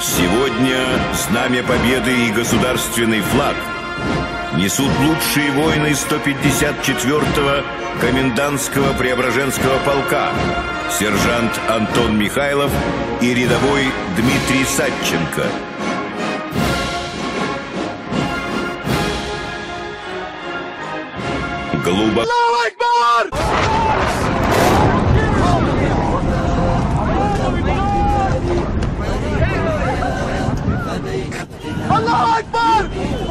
Сегодня Знамя Победы и государственный флаг несут лучшие воины 154-го комендантского Преображенского полка сержант Антон Михайлов и рядовой Дмитрий Садченко. Глубоко... Allah Akbar!